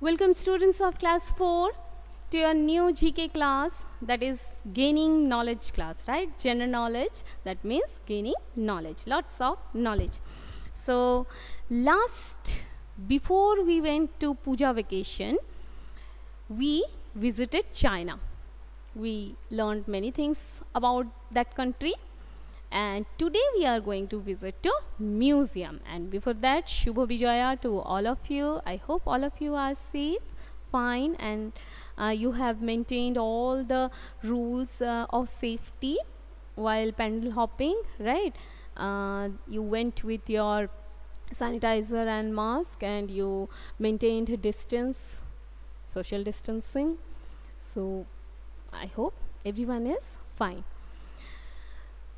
Welcome students of class 4 to your new GK class that is gaining knowledge class, right? General knowledge that means gaining knowledge, lots of knowledge. So last before we went to Puja vacation, we visited China. We learned many things about that country and today we are going to visit to museum. And before that Shubha Vijaya to all of you. I hope all of you are safe fine and uh, you have maintained all the rules uh, of safety while pandal hopping right? Uh, you went with your sanitizer and mask and you maintained distance social distancing. So I hope everyone is fine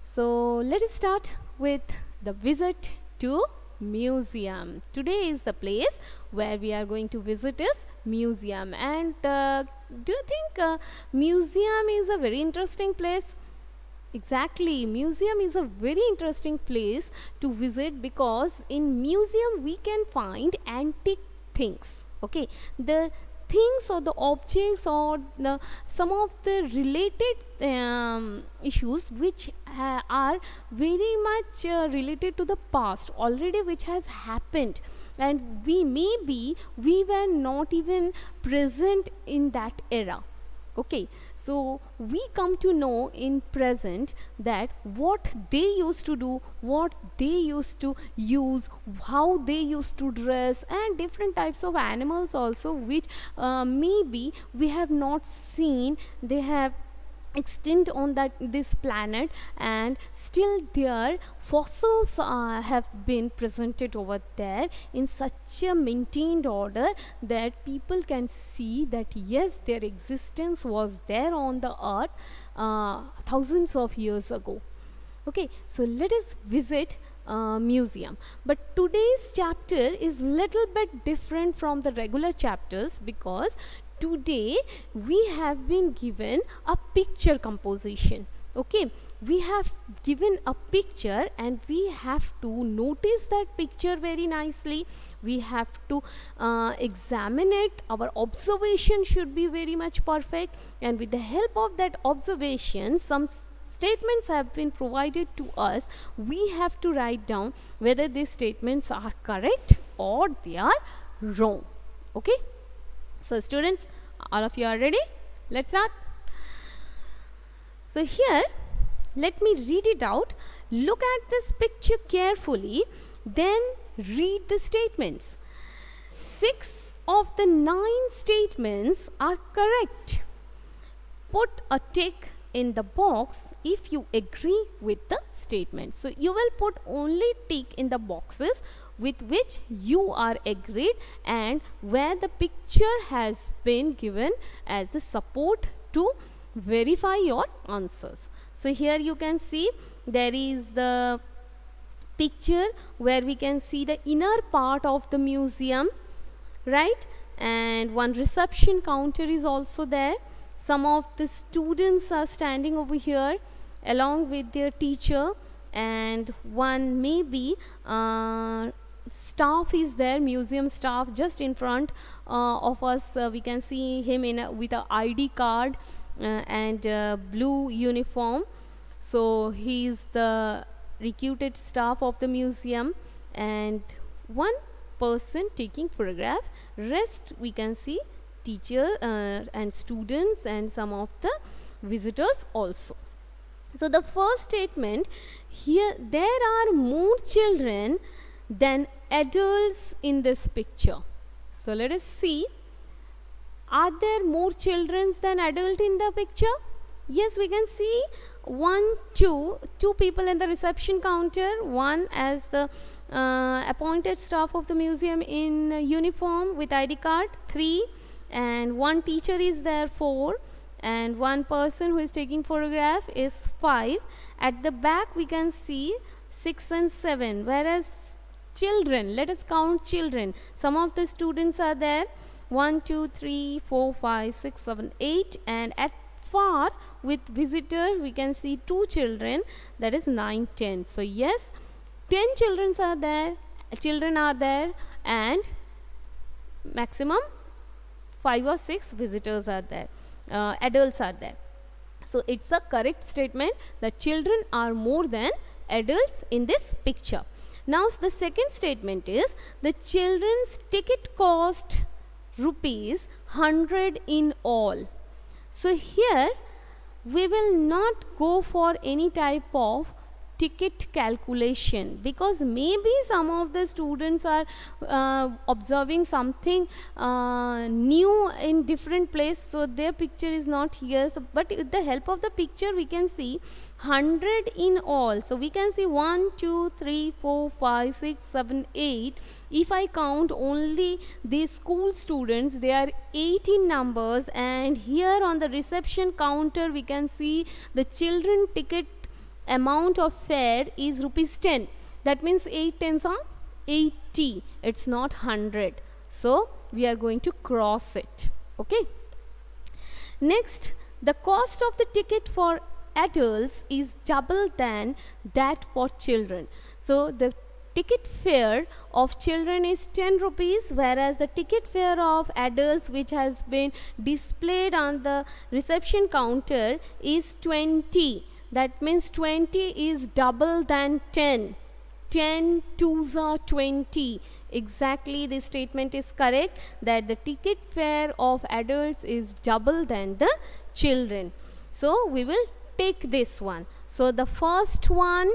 so let us start with the visit to museum. Today is the place where we are going to visit is museum and uh, do you think uh, museum is a very interesting place? Exactly, museum is a very interesting place to visit because in museum we can find antique things okay the things or the objects or the some of the related um, issues which uh, are very much uh, related to the past already which has happened. And we maybe we were not even present in that era. Okay so we come to know in present that what they used to do what they used to use how they used to dress and different types of animals also which uh, maybe we have not seen. They have extinct on that this planet and still their fossils uh, have been presented over there in such a maintained order that people can see that yes their existence was there on the earth uh, thousands of years ago. Okay so let us visit uh, museum. But today's chapter is little bit different from the regular chapters because today we have been given a picture composition okay? We have given a picture and we have to notice that picture very nicely. We have to uh, examine it. Our observation should be very much perfect. And with the help of that observation some statements have been provided to us. We have to write down whether these statements are correct or they are wrong okay so students, all of you are ready? Let's start. So here, let me read it out. Look at this picture carefully, then read the statements. Six of the nine statements are correct. Put a tick in the box if you agree with the statement. So you will put only tick in the boxes with which you are agreed and where the picture has been given as the support to verify your answers. So here you can see there is the picture where we can see the inner part of the museum right and one reception counter is also there some of the students are standing over here along with their teacher and one maybe uh, staff is there museum staff just in front uh, of us. Uh, we can see him in a, with a id card uh, and uh, blue uniform. So he is the recruited staff of the museum and one person taking photograph. Rest we can see teacher uh, and students and some of the visitors also. So the first statement here there are more children than adults in this picture. So let us see. Are there more children than adult in the picture? Yes, we can see one, two, two people in the reception counter, one as the uh, appointed staff of the museum in uh, uniform with ID card, three, and one teacher is there, four, and one person who is taking photograph is five. At the back, we can see six and seven, whereas children. Let us count children. Some of the students are there. 1 2 3 4 5 6 7 8 and at far with visitors we can see two children. That is 9 10 so yes 10 children are there children are there. And maximum five or six visitors are there. Uh, adults are there. So it's a correct statement that children are more than adults in this picture now the second statement is the children's ticket cost rupees 100 in all. So here we will not go for any type of ticket calculation. Because maybe some of the students are uh, observing something uh, new in different place so their picture is not here. So, but with the help of the picture we can see 100 in all. So we can see 1 2 3 4 5 6 7 8 if I count only the school students they are 18 numbers. And here on the reception counter we can see the children ticket amount of fare is rupees 10 that means 8 tens are 80 it's not 100 so we are going to cross it. Okay? Next the cost of the ticket for adults is double than that for children. So the ticket fare of children is 10 rupees whereas the ticket fare of adults which has been displayed on the reception counter is 20 that means 20 is double than 10. 10 twos are 20. Exactly the statement is correct that the ticket fare of adults is double than the children. So we will take this one. So the first one,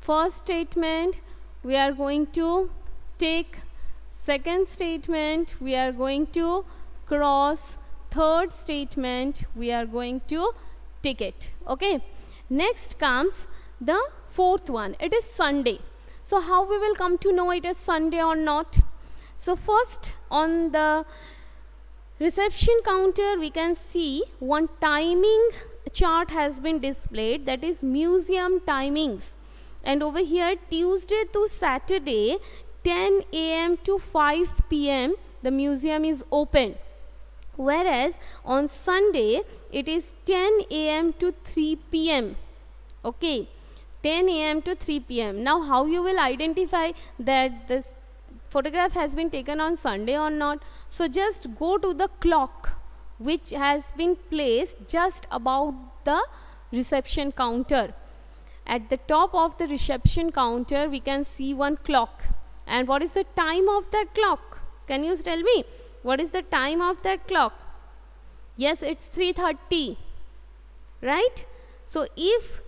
first statement we are going to take second statement we are going to cross third statement we are going to take it okay Next comes the fourth one. It is Sunday. So how we will come to know it is Sunday or not? So first on the reception counter we can see one timing chart has been displayed that is museum timings and over here Tuesday to Saturday 10 a.m. to 5 p.m. the museum is open whereas on Sunday it is 10 a.m. to 3 p.m. okay 10 a.m. to 3 p.m. now how you will identify that this photograph has been taken on Sunday or not so just go to the clock which has been placed just above the reception counter at the top of the reception counter we can see one clock and what is the time of that clock can you tell me what is the time of that clock? Yes, it's 3.30. Right? So if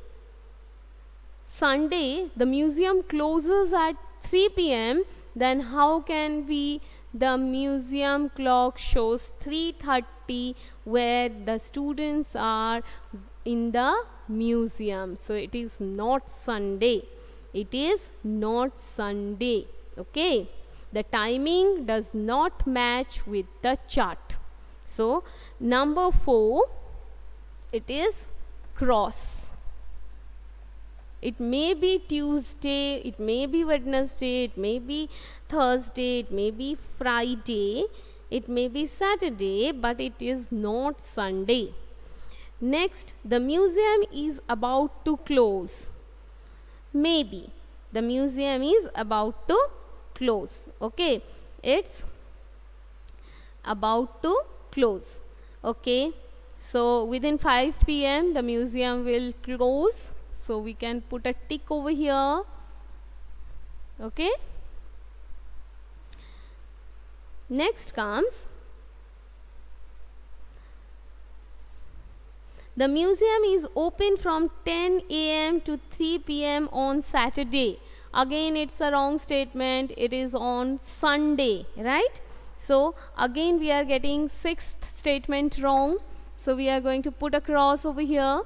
Sunday the museum closes at 3 p.m. then how can we the museum clock shows 3.30 where the students are in the museum. So it is not Sunday. It is not Sunday. Okay the timing does not match with the chart. So, number 4 it is cross. It may be Tuesday, it may be Wednesday, it may be Thursday, it may be Friday, it may be Saturday, but it is not Sunday. Next, the museum is about to close. Maybe the museum is about to close okay? It's about to close okay? So within 5 pm the museum will close. So we can put a tick over here okay? Next comes the museum is open from 10 am to 3 pm on saturday again it's a wrong statement. It is on Sunday right? So again we are getting sixth statement wrong. So we are going to put a cross over here.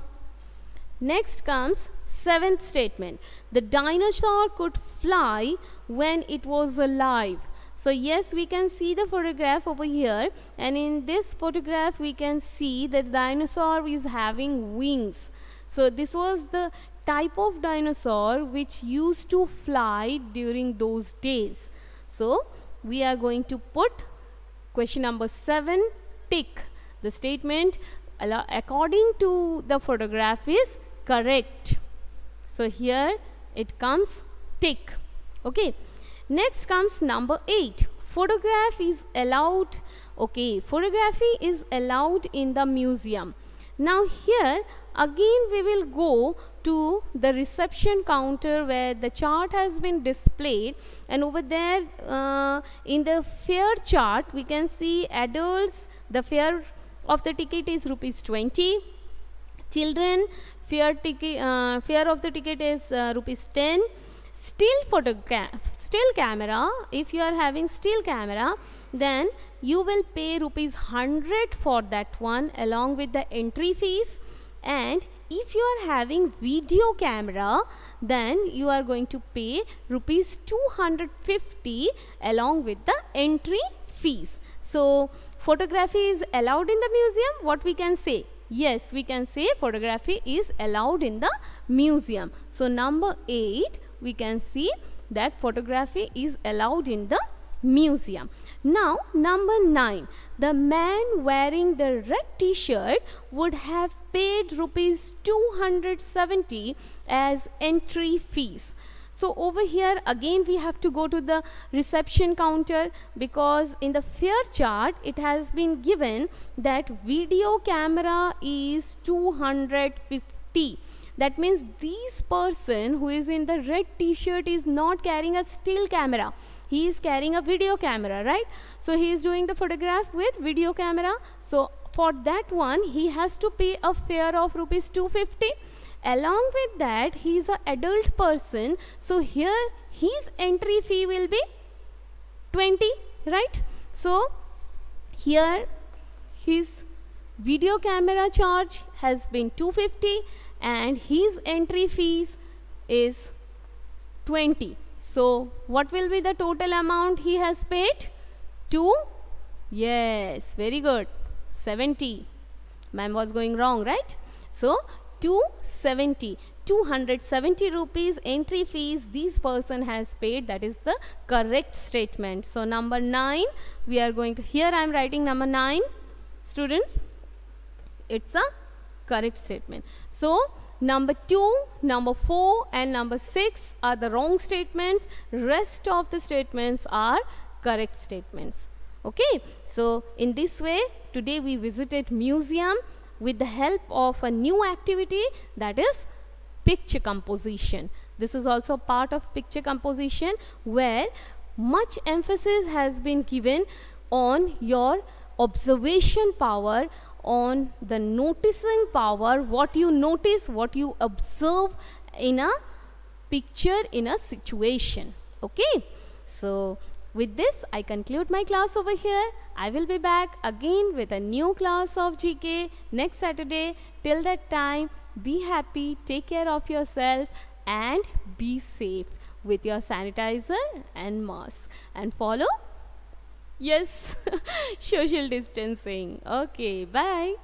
Next comes seventh statement. The dinosaur could fly when it was alive. So yes we can see the photograph over here. And in this photograph we can see that dinosaur is having wings. So this was the type of dinosaur which used to fly during those days. So we are going to put question number 7 tick. The statement according to the photograph is correct. So here it comes tick. Okay. Next comes number 8. Photograph is allowed Okay, photography is allowed in the museum. Now here again we will go to the reception counter where the chart has been displayed. And over there uh, in the fare chart we can see adults the fare of the ticket is rupees 20 children fare ticket uh, fare of the ticket is uh, rupees 10 still photo still camera if you are having still camera then you will pay rupees 100 for that one along with the entry fees. And if you are having video camera then you are going to pay rupees 250 along with the entry fees. So photography is allowed in the museum? What we can say? Yes we can say photography is allowed in the museum. So number 8 we can see that photography is allowed in the museum. Now number 9. The man wearing the red t-shirt would have paid rupees 270 as entry fees. So over here again we have to go to the reception counter because in the fare chart it has been given that video camera is 250 that means this person who is in the red t-shirt is not carrying a still camera he is carrying a video camera right? So he is doing the photograph with video camera. So for that one he has to pay a fare of rupees 250 along with that he is an adult person. So here his entry fee will be 20 right? So here his video camera charge has been 250 and his entry fees is 20 so, what will be the total amount he has paid? 2? Yes, very good. 70. Ma'am was going wrong, right? So, 270. 270 rupees entry fees this person has paid. That is the correct statement. So, number 9, we are going to, here I am writing number 9. Students, it's a correct statement. So, Number 2, number 4 and number 6 are the wrong statements. Rest of the statements are correct statements. Okay, so in this way today we visited museum with the help of a new activity that is picture composition. This is also part of picture composition where much emphasis has been given on your observation power on the noticing power, what you notice, what you observe in a picture, in a situation. Okay. So, with this, I conclude my class over here. I will be back again with a new class of GK next Saturday. Till that time, be happy, take care of yourself and be safe with your sanitizer and mask and follow Yes, social distancing. Okay, bye.